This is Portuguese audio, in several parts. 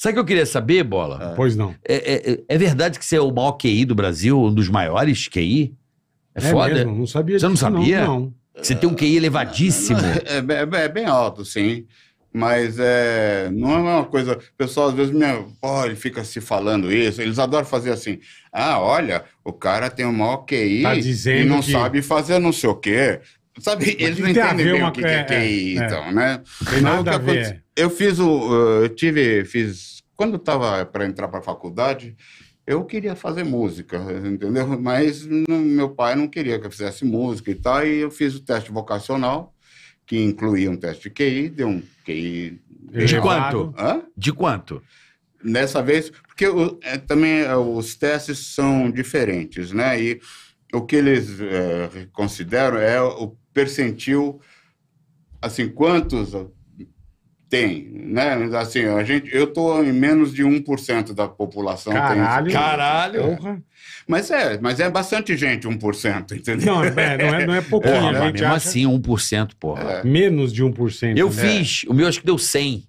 Sabe o que eu queria saber, Bola? Pois não. É, é- é verdade que você é o maior QI do Brasil, um dos maiores QI? É, foda? mesmo, não sabia Você não sabia? Não, Você tem um QI elevadíssimo. É, bem- é bem- é bem alto, sim. Mas é, não é uma coisa. O pessoal às vezes me. Ele fica se falando isso. Eles adoram fazer assim. Ah, olha, o cara tem o maior QI Tá e não que- sabe fazer não sei o quê. Sabe, eles que não entendem bem uma o que, co- que é é, QI, é. então, né? Tem nada a ver. Eu fiz o. Eu tive. Fiz. Quando eu estava para entrar para a faculdade, eu queria fazer música, entendeu? Mas não- meu pai não queria que eu fizesse música e tal, e eu fiz o teste vocacional, que incluía um teste de QI, deu um QI. De quanto? Hã? De quanto? Nessa vez, porque o- é, também é, os testes são diferentes, né? E o que eles é, consideram é o percentil, assim, quantos tem, né? Assim, a gente, eu estou em menos de 1% da população. tem Caralho. isso. Caralho. Porra. Mas é, mas é bastante gente, 1%, entendeu? Não, é, não, é, não é pouquinho. Mas gente mesmo acha assim, 1%, porra. É. menos de 1%. Eu né? fiz, o meu acho que deu 100.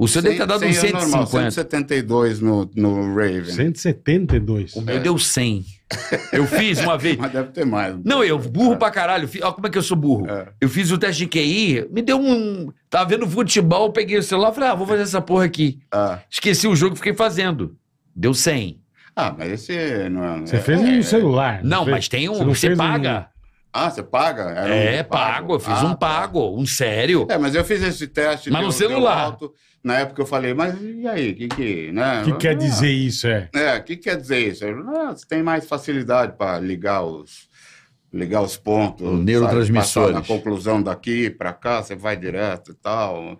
O seu deve ter dado uns 100 é normal, 150. 172 no, no Raven. 172. O meu deu 100. Eu fiz uma vez. Mas deve ter mais. Não, eu, burro pra caralho. Olha como é que eu sou burro. É. Eu fiz o teste de QI, me deu um. Tava vendo futebol, peguei o celular e falei, ah, vou fazer essa porra aqui. Ah, Esqueci o jogo e fiquei fazendo. Deu 100. ah, mas esse não é... Você é- fez é- no celular. Não, fez? mas tem um. Você não Você, um- paga. Ah, você paga? Era um É, pago. Eu fiz Ah, um tá. pago, um sério. É, mas eu fiz esse teste. Mas no deu- celular. alto. Na época eu falei, mas e aí? O que que, né? O que quer Ah, dizer isso, é? É, o que quer dizer isso? Eu, Ah, você tem mais facilidade para ligar os, ligar os pontos. Os sabe? neurotransmissores. Passar Na conclusão daqui para cá, você vai direto e tal.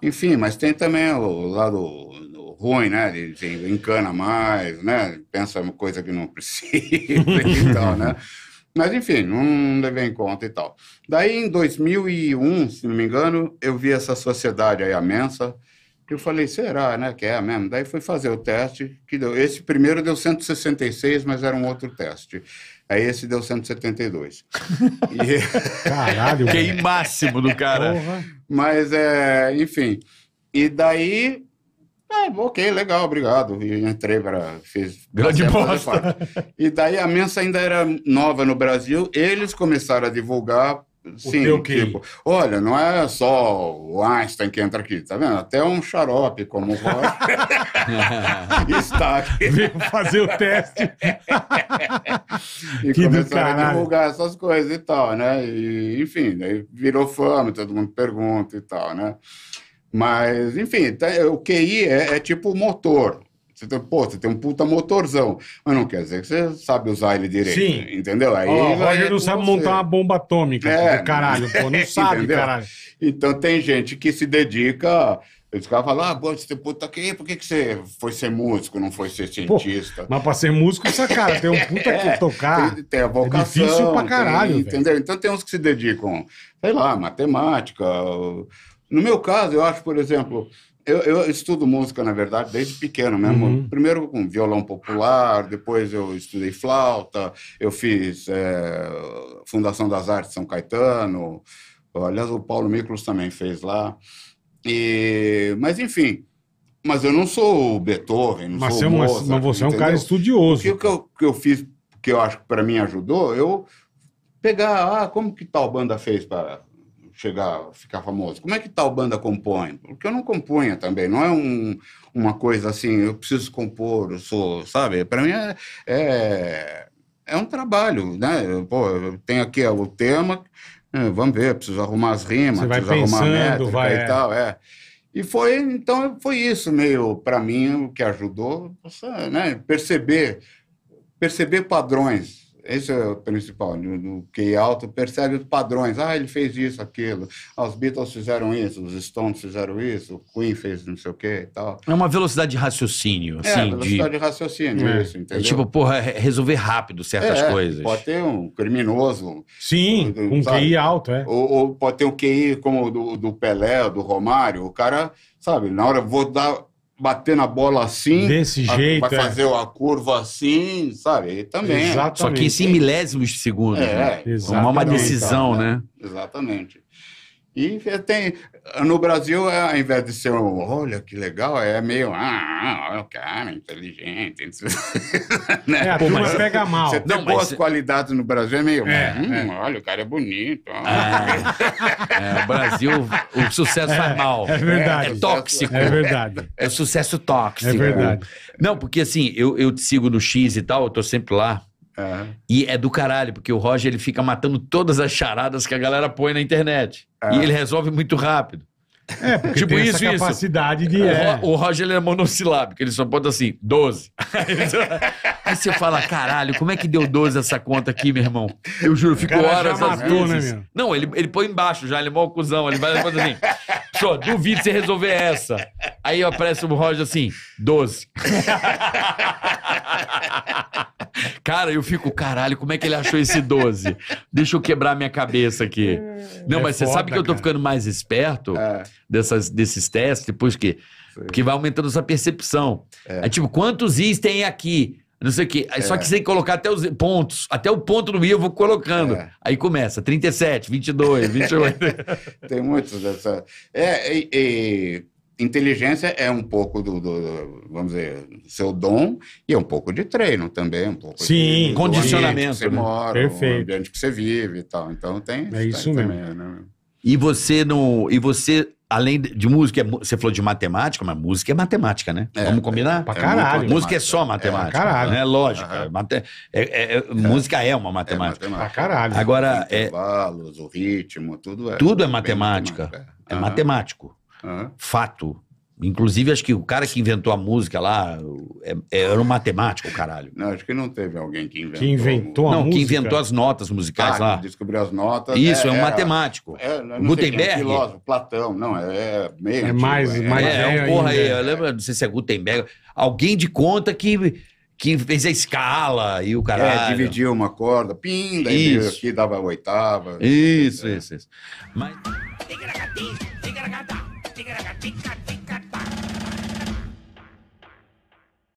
Enfim, mas tem também o lado ruim, né? De, de encana mais, né? Pensa uma coisa que não precisa e tal, né? Mas, enfim, não levei em conta e tal. Daí, em 2001, se não me engano, eu vi essa sociedade aí, a Mensa, eu falei, será, né, que é mesmo? Daí fui fazer o teste, que deu, esse primeiro deu 166, mas era um outro teste. Aí esse deu 172. E- Caralho. Velho. máximo do cara. Porra. mas, é, enfim. E daí, é, ok, legal, obrigado. E entrei para... Fiz, Grande bosta. E daí a Mensa ainda era nova no Brasil, eles começaram a divulgar... Sim, QI. tipo, olha, não é só o Einstein que entra aqui, tá vendo? Até um xarope como o Rocha está aqui. Veio fazer o teste. E Que começaram a divulgar essas coisas e tal, né? E, enfim, daí virou fama, todo mundo pergunta e tal, né? Mas, enfim, tá- o QI é, é tipo motor. Você tem, pô, você tem um puta motorzão, mas não quer dizer que você sabe usar ele direito, Sim. entendeu? Aí Ó, o Roger não sabe você. montar uma bomba atômica. É, caralho, pô. Não sabe, caralho. Então tem gente que se dedica... Eles ficam falando, ah, pô, você tem puta QI, por que, que você foi ser músico, não foi ser cientista? Mas pra ser músico, essa cara, tem um puta que É, tocar. Tem, tem a vocação. difícil pra caralho, tem- entendeu? Então tem uns que se dedicam, sei lá, matemática. No meu caso, eu acho, por exemplo, eu, eu estudo música, na verdade, desde pequeno mesmo. Uhum. Primeiro com violão popular, depois eu estudei flauta, eu fiz é, Fundação das Artes São Caetano. Aliás, o Paulo Miklos também fez lá. E, mas, enfim, mas eu não sou o Beethoven, não Mas, sou você é Mozart, mas você é um cara estudioso. O que, que, eu, que eu fiz, que eu acho que para mim ajudou, eu pegar, ah, como que tal banda fez para chegar, ficar famoso? Como é que tal banda compõe? Porque eu não compunha também, não é um, uma coisa assim, eu preciso compor, eu sou, sabe? Para mim é, é, é um trabalho, né? Pô, eu tenho aqui o tema, é, vamos ver, preciso arrumar as rimas, Você vai preciso arrumar a pensando, métrica vai, e é. tal, é. E foi, então, foi isso meio, para mim, o que ajudou, né, perceber, perceber padrões. Esse é o principal, no, no QI alto, percebe os padrões. Ah, ele fez isso, aquilo. Ah, os Beatles fizeram isso, os Stones fizeram isso, o Queen fez não sei o quê e tal. É uma velocidade de raciocínio, é, assim, de, velocidade de raciocínio, É. isso, é entendeu? tipo, porra, re- resolver rápido certas É, coisas. Pode ter um criminoso, Sim, com Sabe? QI alto, é. Ou, ou pode ter um QI como o do, do Pelé, do Romário. O cara, sabe, na hora vou dar, bater na bola assim, Desse a- jeito, vai é. fazer a curva assim, sabe? E também. Exato. Só que em 100 milésimos de segundo. né? É, Exato. Tomar uma Exatamente, decisão, né? Exatamente. E tem, no Brasil, é, ao invés de ser um, olha que legal, é meio, ah, olha o cara, inteligente. né? É, a Pô, mas- pega mal. Você tem Não, mas- boas qualidades no Brasil, é meio, É, hum, é. olha, o cara é bonito. ó. É, o Brasil, o sucesso faz mal. É verdade. É tóxico. É verdade. É sucesso tóxico. É verdade. Não, porque assim, eu, eu te sigo no X e tal, eu tô sempre lá. É. E é do caralho, porque o Roger ele fica matando todas as charadas que a galera põe na internet. É. E ele resolve muito rápido. É, porque Tipo tem isso, essa isso. capacidade de... O, É. O Roger ele é monossilábico, ele só bota assim, 12. Aí você fala, caralho, como é que deu 12 essa conta aqui, meu irmão? Eu juro, fico cara já horas às matou, né, vezes. meu? Não, ele, ele põe embaixo já, ele é mó cuzão, ele vai depois assim, só, duvido você resolver essa. Aí aparece o Roger assim, 12. Cara, eu fico, caralho, como é que ele achou esse 12? Deixa eu quebrar minha cabeça aqui. Não, É mas você foda, sabe que eu tô cara. ficando mais esperto É. dessas, desses testes, depois que, Sei. que vai aumentando essa percepção. É. É. tipo, quantos is tem aqui? Não sei o quê. Só que você tem que colocar até os pontos. Até o ponto do i eu vou colocando. É. Aí começa, 37, 22, 28. Tem muitos dessa. É, e, e inteligência é um pouco do, do- do, vamos dizer, seu dom e é um pouco de treino também, um pouco Sim, de, condicionamento, você né? mora, Perfeito. o ambiente que você vive e tal. Então tem É isso tem mesmo. também, né? e você não. E você, além de, música, é você falou de matemática, mas música é matemática, né? É, Vamos combinar? Pra É caralho. muito Música é só matemática. pra caralho. né? Lógica. Aham. Mate- é- é- é- Música é uma matemática. É Pra matemática. caralho. Agora, é, Intervalos, o ritmo, tudo é. tudo é bem matemática. É matemático. Fato. Inclusive, acho que o cara que inventou a música lá é- é- era um matemático, caralho. Não, acho que não teve alguém que inventou. Que inventou a não, música. que inventou as notas musicais Ah, lá. descobriu as notas. Isso, é, um era- matemático. É, sei é, Gutenberg? filósofo, Platão, não, é, é meio. É antigo, mais- mais é, um porra aí, eu lembro, não sei se é Gutenberg. Alguém de conta que, que fez a escala e o É, caralho. dividia uma corda, pim, daí Isso. aqui dava a oitava. Isso, isso, isso. Mas